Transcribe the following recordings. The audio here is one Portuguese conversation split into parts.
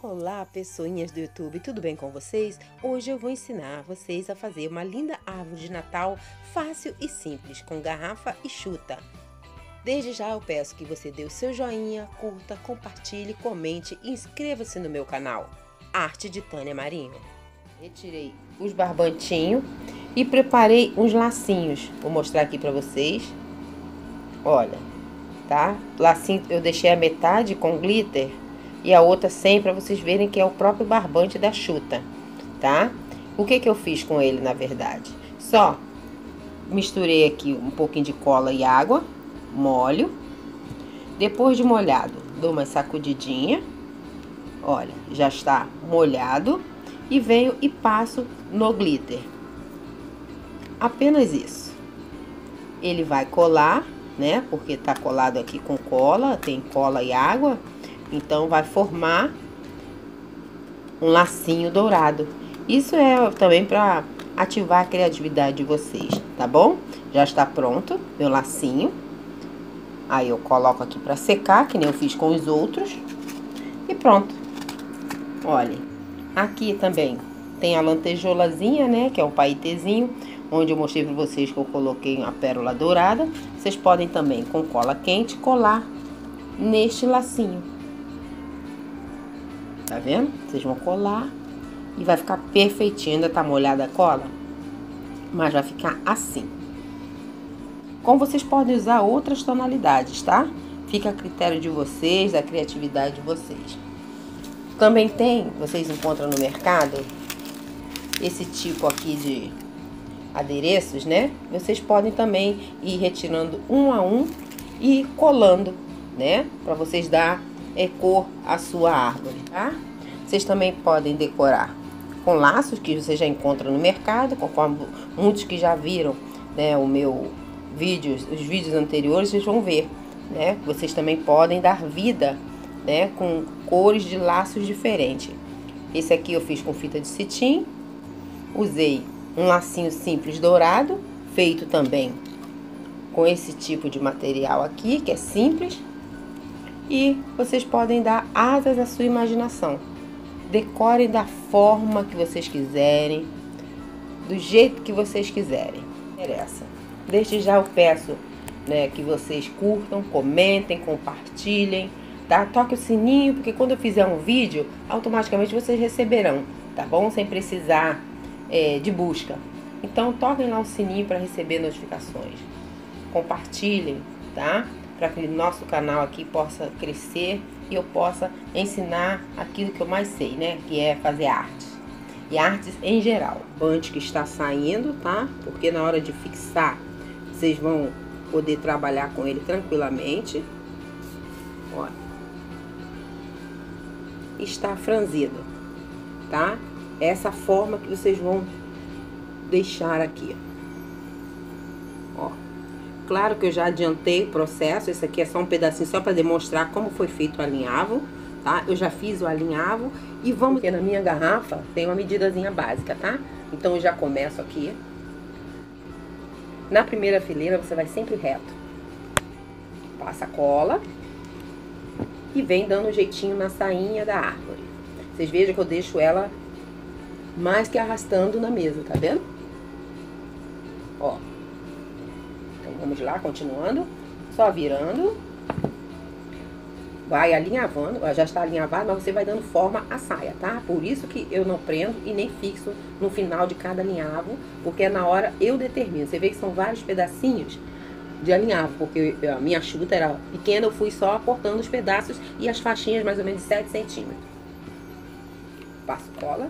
Olá, pessoinhas do YouTube, tudo bem com vocês? Hoje eu vou ensinar vocês a fazer uma linda árvore de Natal fácil e simples, com garrafa e chuta. Desde já eu peço que você dê o seu joinha, curta, compartilhe, comente e inscreva-se no meu canal. Arte de Tânia Marinho. Retirei os barbantinhos e preparei uns lacinhos. Vou mostrar aqui pra vocês. Olha, tá? Lacinho eu deixei a metade com glitter e a outra sem para vocês verem que é o próprio barbante da chuta, tá? O que que eu fiz com ele, na verdade? Só misturei aqui um pouquinho de cola e água, molho. Depois de molhado, dou uma sacudidinha. Olha, já está molhado. E venho e passo no glitter. Apenas isso. Ele vai colar, né? Porque tá colado aqui com cola, tem cola e água. Então, vai formar um lacinho dourado. Isso é também para ativar a criatividade de vocês, tá bom? Já está pronto meu lacinho. Aí eu coloco aqui para secar, que nem eu fiz com os outros. E pronto. Olhem, aqui também tem a lantejolazinha, né, que é o paetezinho, onde eu mostrei para vocês que eu coloquei uma pérola dourada. Vocês podem também, com cola quente, colar neste lacinho. Tá vendo? Vocês vão colar e vai ficar perfeitinho. Ainda tá molhada a cola, mas vai ficar assim. Como vocês podem usar outras tonalidades, tá? Fica a critério de vocês, da criatividade de vocês. Também tem, vocês encontram no mercado, esse tipo aqui de adereços, né? Vocês podem também ir retirando um a um e colando, né? Para vocês dar é, cor à sua árvore, tá? Vocês também podem decorar com laços que você já encontra no mercado, conforme muitos que já viram, né, o meu vídeo, os vídeos anteriores, vocês vão ver, né? Vocês também podem dar vida, né, com cores de laços diferentes. Esse aqui eu fiz com fita de cetim, usei um lacinho simples dourado, feito também com esse tipo de material aqui, que é simples, e vocês podem dar asas à sua imaginação. Decorem da forma que vocês quiserem, do jeito que vocês quiserem. Interessa. Desde já eu peço né, que vocês curtam, comentem, compartilhem, tá? Toque o sininho, porque quando eu fizer um vídeo, automaticamente vocês receberão, tá bom? Sem precisar é, de busca. Então toquem lá o sininho para receber notificações. Compartilhem, tá? Para que o nosso canal aqui possa crescer e eu possa ensinar aquilo que eu mais sei, né? Que é fazer artes. E artes em geral. Bante que está saindo, tá? Porque na hora de fixar, vocês vão poder trabalhar com ele tranquilamente. Olha. Está franzido, tá? Essa forma que vocês vão deixar aqui, ó. Claro que eu já adiantei o processo, esse aqui é só um pedacinho só para demonstrar como foi feito o alinhavo, tá? Eu já fiz o alinhavo e vamos... Porque na minha garrafa tem uma medidazinha básica, tá? Então eu já começo aqui. Na primeira fileira você vai sempre reto. Passa a cola e vem dando um jeitinho na sainha da árvore. Vocês vejam que eu deixo ela mais que arrastando na mesa, tá vendo? Ó, Vamos lá, continuando. Só virando. Vai alinhavando, já está alinhavado, mas você vai dando forma à saia, tá? Por isso que eu não prendo e nem fixo no final de cada alinhavo, porque é na hora eu determino. Você vê que são vários pedacinhos de alinhavo, porque a minha chuta era pequena, eu fui só cortando os pedaços e as faixinhas mais ou menos de 7 centímetros. Passo cola.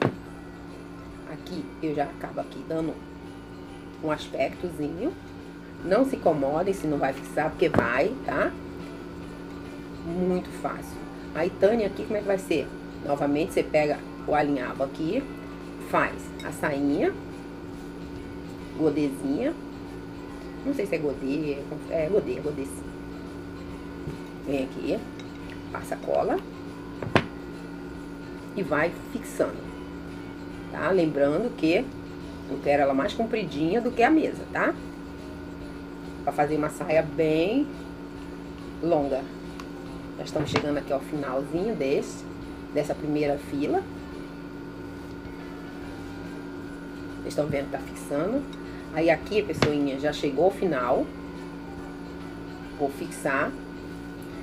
Aqui eu já acabo aqui dando um aspectozinho. Não se incomodem se não vai fixar, porque vai, tá? Muito fácil. Aí, Tânia, aqui como é que vai ser? Novamente, você pega o alinhavo aqui, faz a sainha, godezinha. Não sei se é godê, é godê, é godê. Vem aqui, passa a cola e vai fixando, tá? Lembrando que eu quero ela mais compridinha do que a mesa, tá? Para fazer uma saia bem longa. Já estamos chegando aqui ao finalzinho desse. dessa primeira fila. Vocês estão vendo que tá fixando. Aí aqui, pessoinha, já chegou ao final. Vou fixar.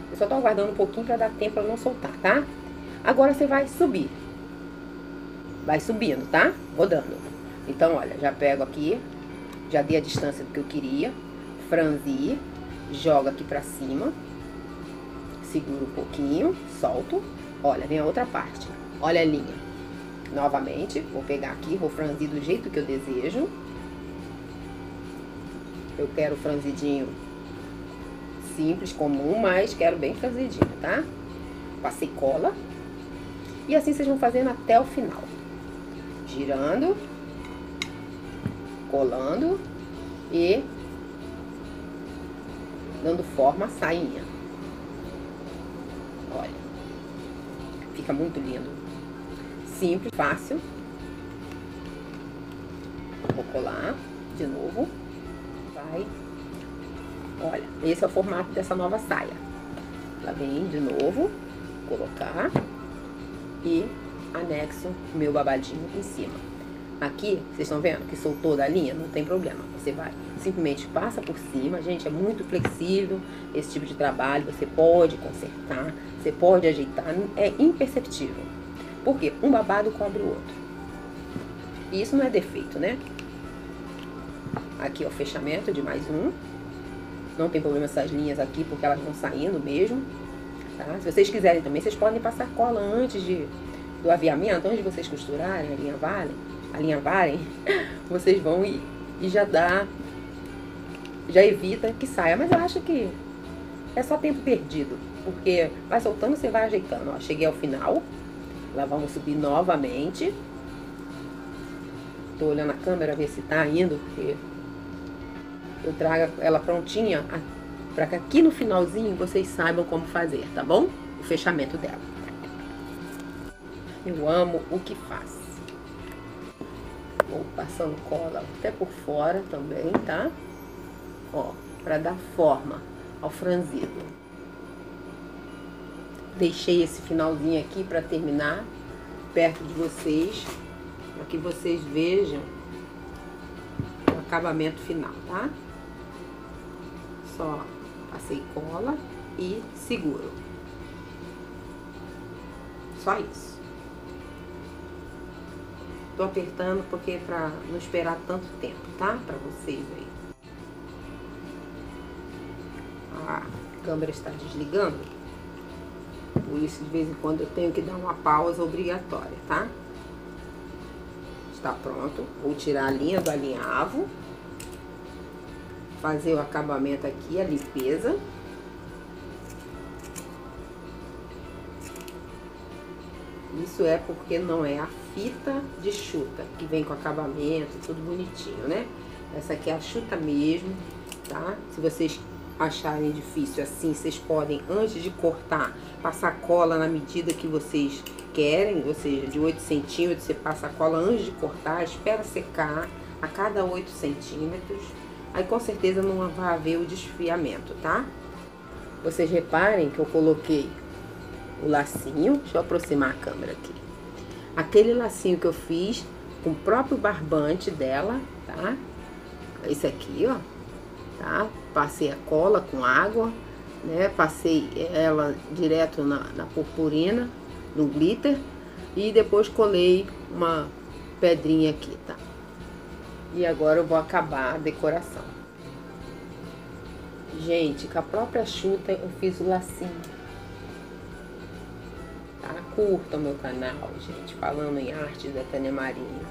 Eu só tô aguardando um pouquinho para dar tempo para não soltar, tá? Agora você vai subir. Vai subindo, tá? Rodando. Então, olha, já pego aqui, já dei a distância do que eu queria, franzi, joga aqui pra cima, seguro um pouquinho, solto, olha, vem a outra parte, olha a linha. Novamente, vou pegar aqui, vou franzir do jeito que eu desejo. Eu quero franzidinho simples, comum, mas quero bem franzidinho, tá? Passei cola. E assim vocês vão fazendo até o final. Girando colando e dando forma à sainha. Olha, fica muito lindo. Simples, fácil. Vou colar de novo. Vai. Olha, esse é o formato dessa nova saia. Lá vem de novo, colocar e anexo meu babadinho em cima. Aqui, vocês estão vendo que soltou da linha? Não tem problema. Você vai, simplesmente passa por cima. Gente, é muito flexível esse tipo de trabalho. Você pode consertar, você pode ajeitar. É imperceptível. Por quê? Um babado cobre o outro. E isso não é defeito, né? Aqui o fechamento de mais um. Não tem problema essas linhas aqui, porque elas vão saindo mesmo. Tá? Se vocês quiserem também, vocês podem passar cola antes de, do aviamento, antes de vocês costurarem a linha vale alinhavarem, vocês vão e, e já dá, já evita que saia. Mas eu acho que é só tempo perdido, porque vai soltando, você vai ajeitando. Ó, cheguei ao final, lá vamos subir novamente. Tô olhando a câmera, ver se tá indo, porque eu trago ela prontinha para que aqui no finalzinho vocês saibam como fazer, tá bom? O fechamento dela. Eu amo o que faz. Vou passando cola até por fora também, tá? Ó, pra dar forma ao franzido. Deixei esse finalzinho aqui pra terminar perto de vocês, para que vocês vejam o acabamento final, tá? Só passei cola e seguro. Só isso. Tô apertando porque é pra não esperar tanto tempo, tá? Pra vocês aí. A câmera está desligando. Por isso, de vez em quando, eu tenho que dar uma pausa obrigatória, tá? Está pronto. Vou tirar a linha do alinhavo. Fazer o acabamento aqui, a limpeza. Isso é porque não é a fita de chuta, que vem com acabamento, tudo bonitinho, né? Essa aqui é a chuta mesmo, tá? Se vocês acharem difícil assim, vocês podem, antes de cortar, passar cola na medida que vocês querem, ou seja, de 8 centímetros, você passa a cola antes de cortar, espera secar a cada 8 centímetros, aí com certeza não vai haver o desfiamento, tá? Vocês reparem que eu coloquei o lacinho, deixa eu aproximar a câmera aqui. Aquele lacinho que eu fiz com o próprio barbante dela, tá? Esse aqui, ó, tá? Passei a cola com água, né? Passei ela direto na, na purpurina, no glitter. E depois colei uma pedrinha aqui, tá? E agora eu vou acabar a decoração. Gente, com a própria chuta eu fiz o lacinho? Curtam meu canal, gente, falando em arte da Tânia Marinho.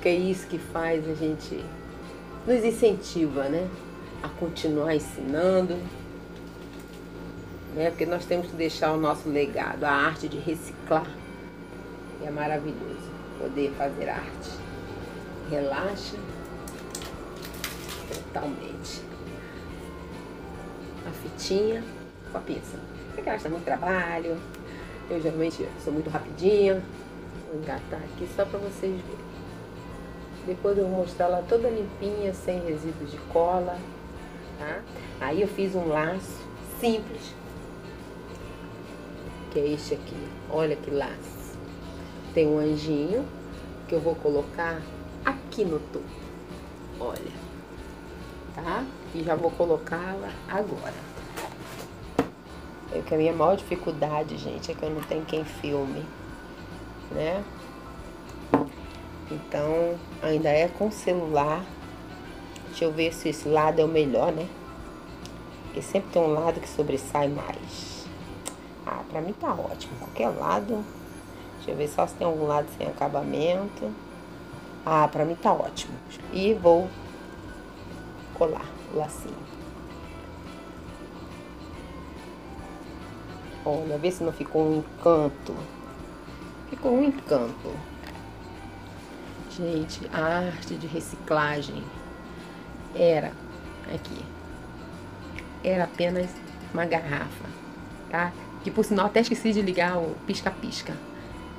Que é isso que faz a gente, nos incentiva, né? A continuar ensinando, né? Porque nós temos que deixar o nosso legado, a arte de reciclar. E é maravilhoso poder fazer arte. Relaxa totalmente. A fitinha com a pinça. Porque ela está muito trabalho, eu geralmente sou muito rapidinha. Vou engatar aqui só para vocês verem. Depois eu vou mostrar ela toda limpinha, sem resíduos de cola, tá? Aí eu fiz um laço simples, que é este aqui. Olha que laço. Tem um anjinho que eu vou colocar aqui no topo. Olha. Tá? E já vou colocá-la agora. É que a minha maior dificuldade, gente, é que eu não tenho quem filme, né? Então, ainda é com celular. Deixa eu ver se esse lado é o melhor, né? Porque sempre tem um lado que sobressai mais. Ah, pra mim tá ótimo. Qualquer lado. Deixa eu ver só se tem algum lado sem acabamento. Ah, pra mim tá ótimo. E vou colar o lacinho. Olha, vê se não ficou um encanto. Ficou um encanto. Gente, a arte de reciclagem era aqui. Era apenas uma garrafa, tá? Que por sinal até esqueci de ligar o pisca-pisca.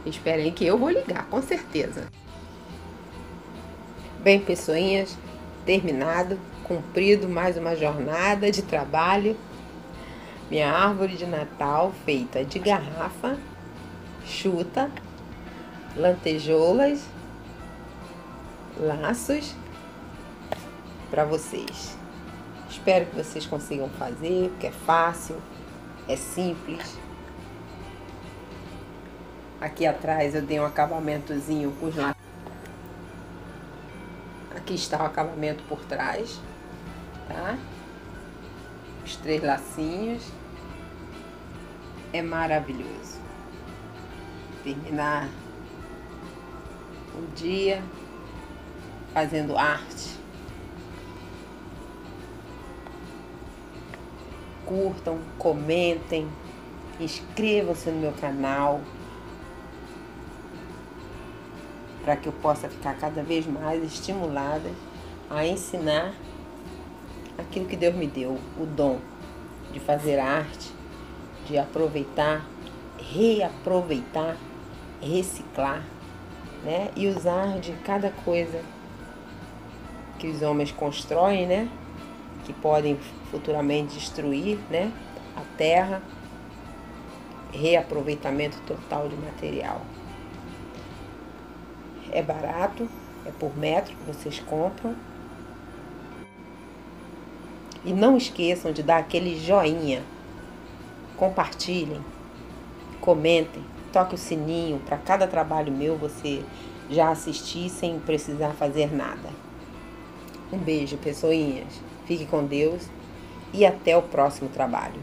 Esperem que eu vou ligar, com certeza. Bem, pessoinhas, terminado, cumprido mais uma jornada de trabalho. Minha árvore de Natal feita de garrafa, chuta, lantejoulas laços para vocês. Espero que vocês consigam fazer, porque é fácil, é simples. Aqui atrás eu dei um acabamentozinho com os laços. Aqui está o acabamento por trás, tá? Os três lacinhos. É maravilhoso. Terminar o dia fazendo arte. Curtam, comentem, inscrevam-se no meu canal para que eu possa ficar cada vez mais estimulada a ensinar aquilo que Deus me deu, o dom de fazer arte, de aproveitar, reaproveitar, reciclar, né? E usar de cada coisa que os homens constroem, né? Que podem futuramente destruir, né? A terra. Reaproveitamento total de material. É barato, é por metro que vocês compram. E não esqueçam de dar aquele joinha. Compartilhem, comentem, toque o sininho para cada trabalho meu você já assistir sem precisar fazer nada. Um beijo, pessoinhas. Fique com Deus e até o próximo trabalho.